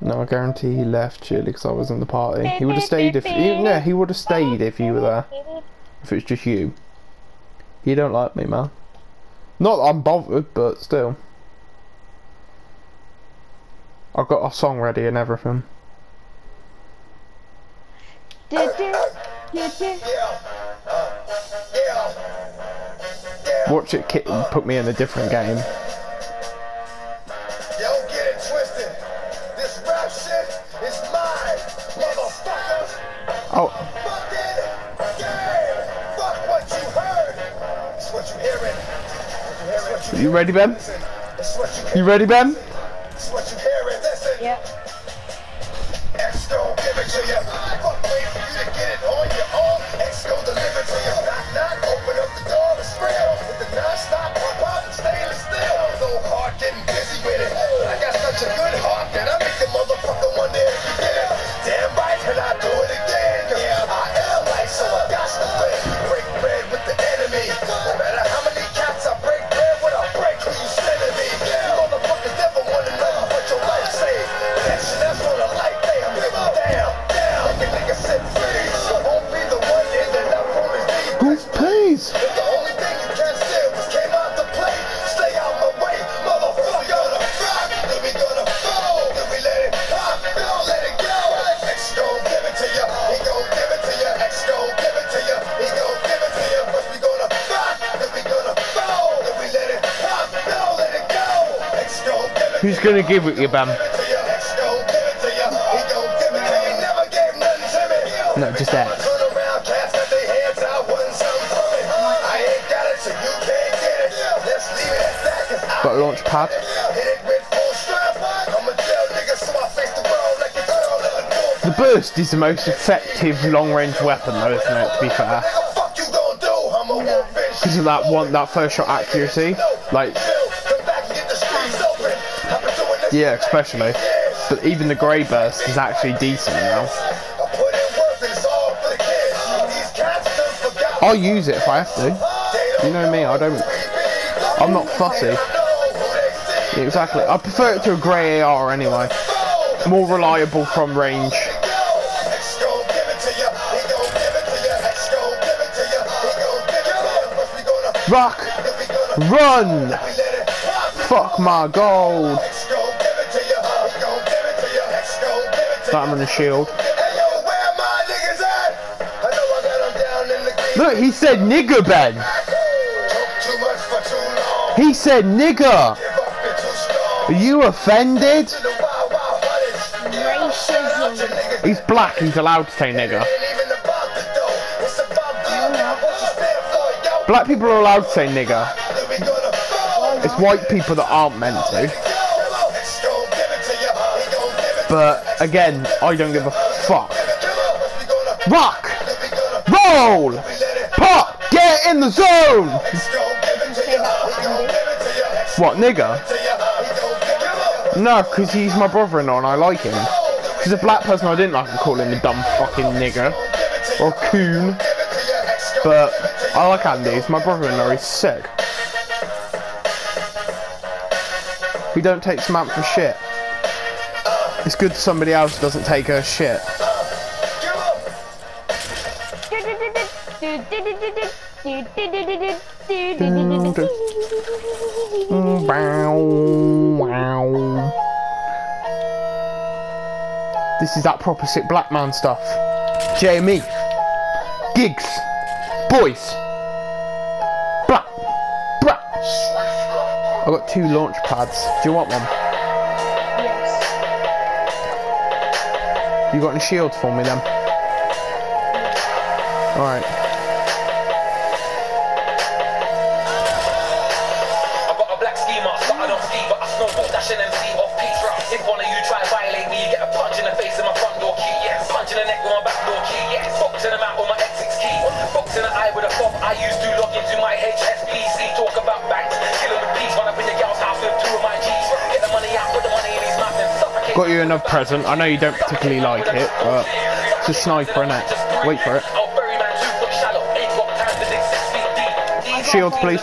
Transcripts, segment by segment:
No, I guarantee he left surely because I was in the party. He would have stayed if he, no, he would have stayed if you were there. If it's just you. You don't like me, man. Not that I'm bothered, but still. I've got a song ready and everything. Watch it put me in a different game. You ready, Ben? You ready, Ben? Jail nigga, so I face the world like a girl in the door. The burst is the most effective long-range weapon, though, isn't it? To be fair, Nigga, fuck you gon' do? I'm a wolf bitch. because of that one, that first shot accuracy. Like, yeah, especially. But even the grey burst is actually decent now. I'll use it if I have to. You know me, I don't. I'm not fussy. Exactly. I prefer it to a grey AR anyway. More reliable from range. Rock! Run! Fuck my gold! Diamond and shield. Look, he said nigger, Ben! He said nigger! Are you offended? He's black, he's allowed to say nigger. Black people are allowed to say nigger. It's white people that aren't meant to. But again, I don't give a fuck. Rock! Roll! Pop! Get in the zone! What, nigger? No, because he's my brother-in-law and I like him. He's a black person, I didn't like him call him a dumb fucking nigger. Or coon. But I like Andy, he's my brother-in-law, he's sick. We don't take Samantha for shit. It's good somebody else doesn't take her shit. This is that proper sick black man stuff. Jamie. Gigs. Boys. Black. Black. I've got two launch pads. Do you want one? You got any shields for me then? Alright. Got you another present. I know you don't particularly like it, but it's a sniper, innit? Wait for it. To. Shields, please.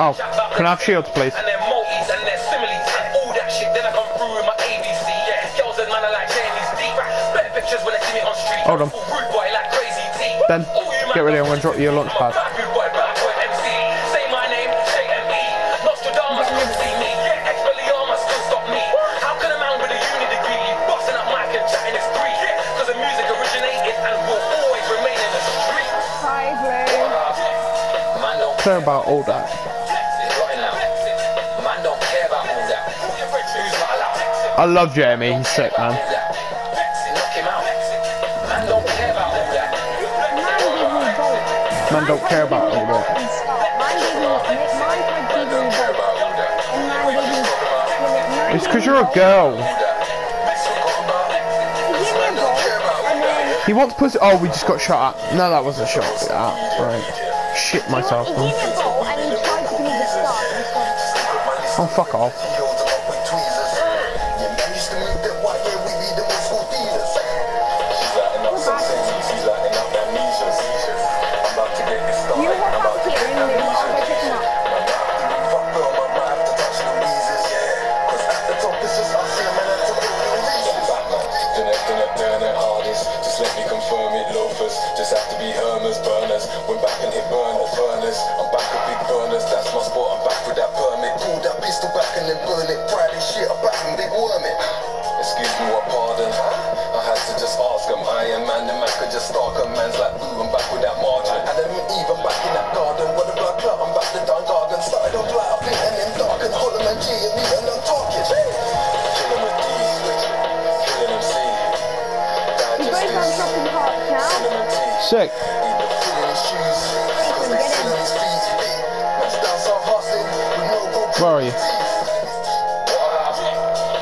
Oh, can I have shields, please? And their multis and their similes and all that shit. Then I come Care about all that. I love Jeremy, he's sick, man. Man don't care about all that. It's because you're a girl. He wants pussy. Oh, we just got shot at. No, that was a shot. Ah, right. Shit myself, he man. gave me a bolt and he tried to give the start. Oh, fuck off.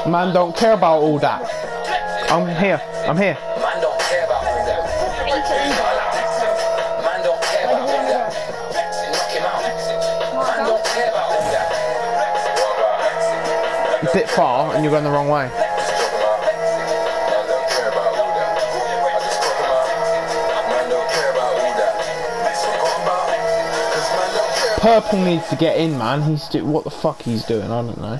Man don't care about all that. I'm here. I'm here. Man don't care about all that. Man don't care about all that. Man don't care about all that. A bit far, and you're going the wrong way. Purple needs to get in, man. He's do what the fuck he's doing. I don't know.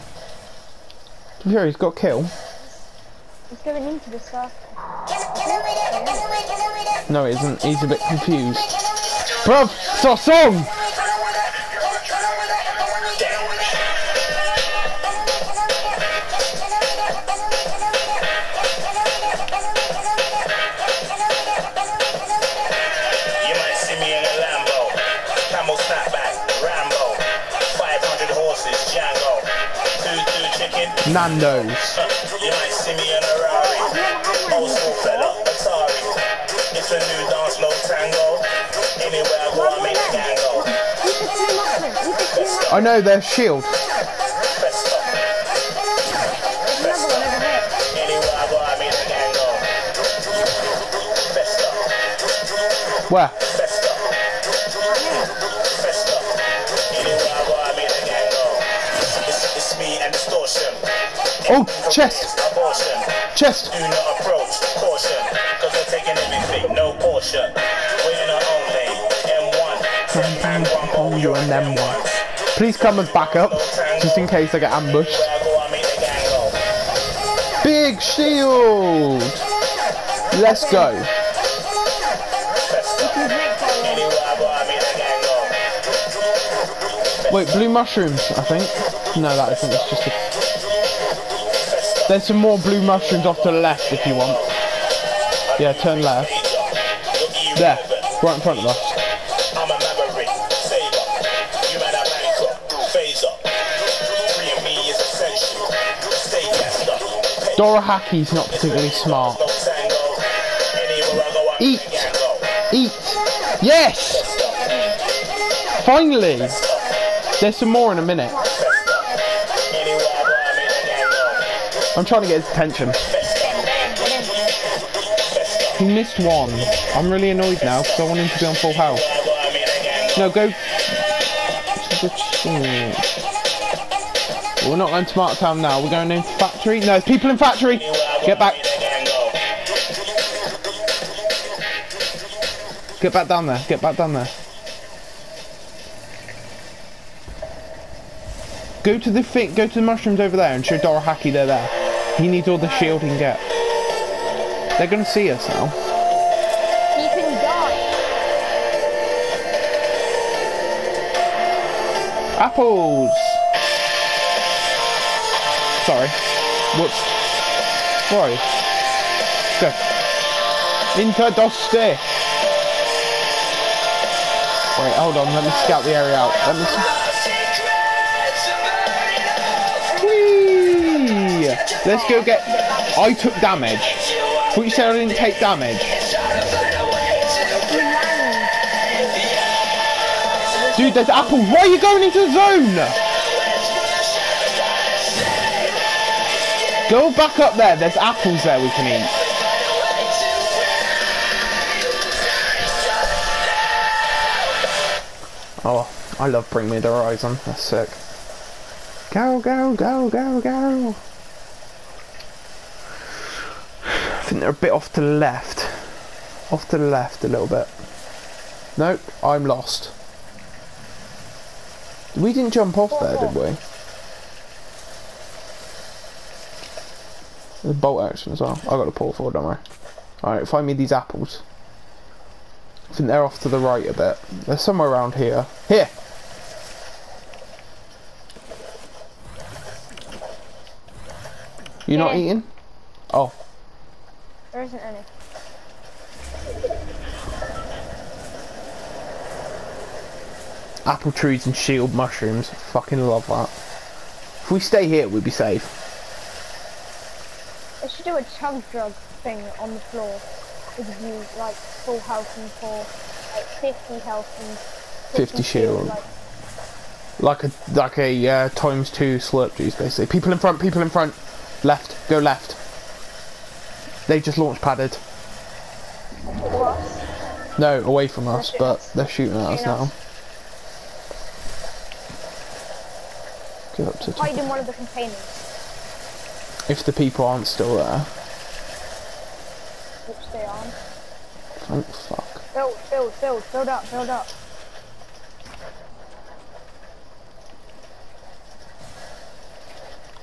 To be fair, he's got kill. He's going into the circle. No, he isn't. He's a bit confused. Bruv, it's our song. Mushrooms. I know their shield. Festa. Oh, chest. Chest. Do not approach, caution, cause we're taking everything, no. We're in our own lane, M1, and Rumble, You and them one. Please come as backup, just in case I get ambushed. Where I go, I make the gang go. Big shield. Let's go. He's next one. Anywhere I go, I make the gang go. Wait, blue mushrooms, I think. No, that isn't. It's just a... There's some more blue mushrooms off to the left if you want. Yeah, turn left. There, right in front of us. I'm a maverick, saver. You man a bankrupt, phaser. Free me is essential. Stay gassed up. Dora Haki's not particularly smart. No tango. Anywhere I go, I Eat. make the gang go. Eat. Yes! Finally! There's some more in a minute. I'm trying to get his attention. He missed one. I'm really annoyed now because I want him to be on full health. No, go. We're not going to Smart Town now. We're going into factory. No, there's people in factory. Get back. Get back down there. Get back down there. Go to the thing. Go to the mushrooms over there and show Dora Hacky they're there. He needs all the shield he can get. They're gonna see us now. He can die. Apples! Sorry. Whoops. Sorry. Go. Into Doste! Wait, hold on, let me scout the area out. Let me Let's go get... I took damage. Thought you said I didn't take damage. Dude, there's apples. Why are you going into the zone? Go back up there. There's apples there we can eat. Oh, I love Bring Me the Horizon. That's sick. Go, go, go, go, go. I think they're a bit off to the left. Off to the left a little bit. Nope, I'm lost. We didn't jump off there, did we? There's bolt action as well. I got a pull forward, don't worry. Alright, find me these apples. I think they're off to the right a bit. They're somewhere around here. Here! You're not eating? Oh, There isn't any. apple trees and shield mushrooms. Fucking love that. If we stay here, we'd be safe. They should do a chug jug thing on the floor. With you like full health and for like 50 health and 50 shield. Like, Like a like a uh, times two slurp juice, basically. People in front, people in front. Left, go left. They just launch padded. what? No, away from us, but they're shooting at us now. Get up to. Hide in one of the containers. If the people aren't still there. Which they are. Thank fuck. Build, build, build, build up, build up.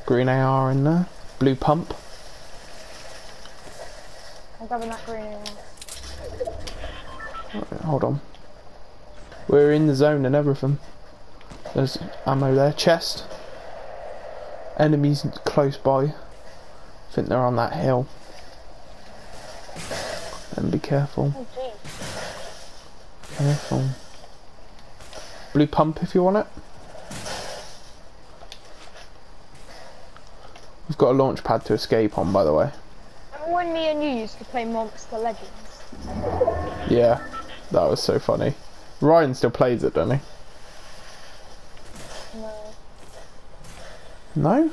Green AR in there. Blue pump. I'm grabbing that green. Right, hold on. We're in the zone and everything. There's ammo there. Chest. Enemies close by. I think they're on that hill. And be careful. Oh. Careful. Blue pump if you want it. We've got a launch pad to escape on, by the way. When me and you used to play Monster Legends? Yeah, that was so funny. Ryan still plays it, doesn't he? No. No?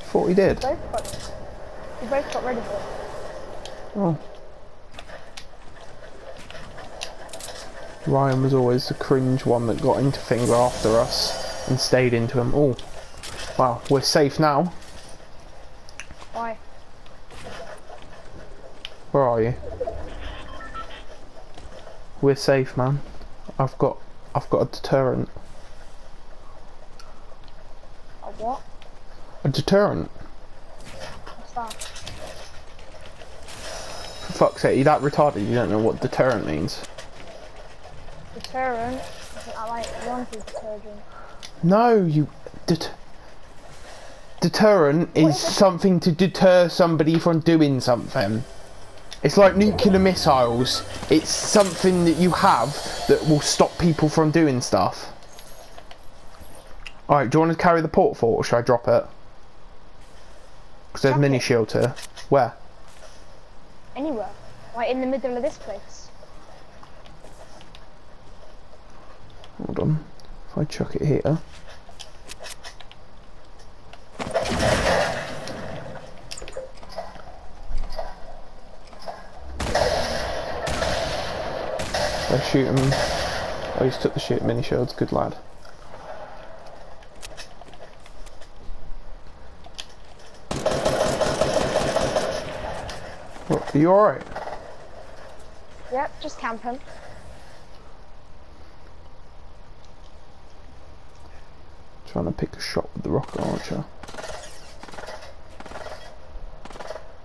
Thought he did. Both got We both got rid of it. Oh. Ryan was always the cringe one that got into things after us and stayed into them. Oh, wow, we're safe now. Why? Where are you? We're safe, man. I've got, I've got a deterrent. A what? A deterrent. What's that? For fuck's sake, you that retarded? You don't know what deterrent means? Deterrent? Isn't like laundry detergent? No, you. Det- deterrent is something to deter somebody from doing something. It's like nuclear missiles. It's something that you have that will stop people from doing stuff. Alright, do you want to carry the port fort or should I drop it? Because there's mini shield here. Where? Anywhere. Right in the middle of this place. Hold on. If I chuck it here. They're shooting. Oh, he's took the shit mini shields. Good lad. What, are you alright? Yep, just camping. Trying to pick a shot with the rocket launcher.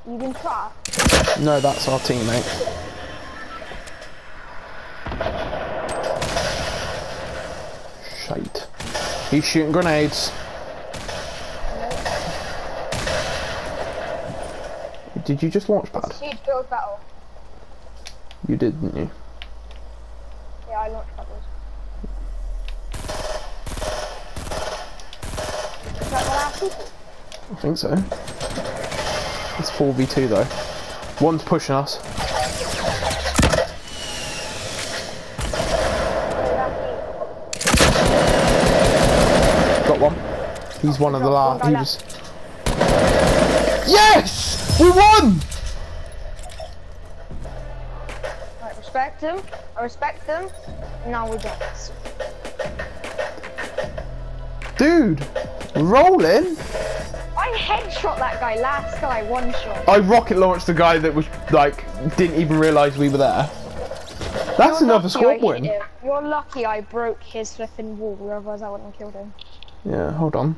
You can try? No, that's our teammate. Shite. He's shooting grenades. Did you just launch pad? Huge build battle. You did, didn't you? Yeah, I launched paddles. Is that the last people? I think so. It's 4v2 though. One's pushing us. The last people. Got one. He's one of the last. He was. Yes! We won! Right, respect him. I respect him. Now we don't. Dude! Rolling! I headshot that guy last guy, one shot. I rocket launched the guy that was like didn't even realise we were there. That's You're another squad I win. You're lucky I broke his flipping wall, otherwise I wouldn't have killed him. Yeah, hold on.